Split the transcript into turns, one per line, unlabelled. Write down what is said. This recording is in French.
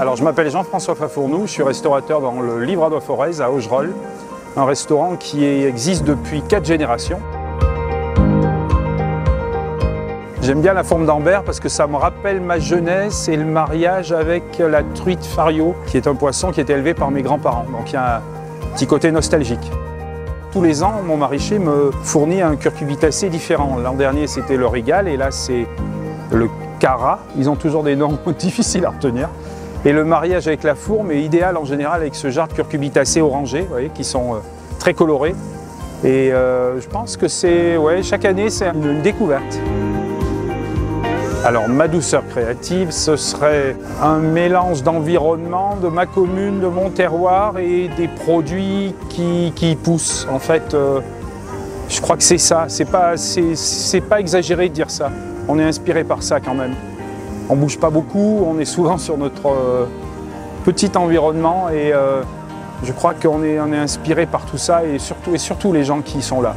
Alors je m'appelle Jean-François Fafournou, je suis restaurateur dans le Livre à Forez à Augerolles, un restaurant qui existe depuis quatre générations. J'aime bien la forme d'Ambert parce que ça me rappelle ma jeunesse et le mariage avec la truite fario, qui est un poisson qui était élevé par mes grands-parents. Donc il y a un petit côté nostalgique. Tous les ans, mon maraîcher me fournit un curcubitacé différent. L'an dernier, c'était le Régal et là, c'est le Cara. Ils ont toujours des noms difficiles à retenir. Et le mariage avec la fourme est idéal en général avec ce genre de curcubitacées orangés, vous voyez, qui sont euh, très colorés. Et euh, je pense que c'est, ouais, chaque année, c'est une découverte. Alors ma douceur créative, ce serait un mélange d'environnement, de ma commune, de mon terroir et des produits qui, poussent. En fait, euh, je crois que c'est ça. C'est pas, pas exagéré de dire ça. On est inspiré par ça quand même. On bouge pas beaucoup, on est souvent sur notre euh, petit environnement et euh, je crois qu'on est, on est inspiré par tout ça et surtout, et surtout les gens qui sont là.